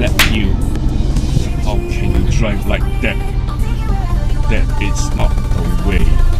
How can you drive like that? That is not the way.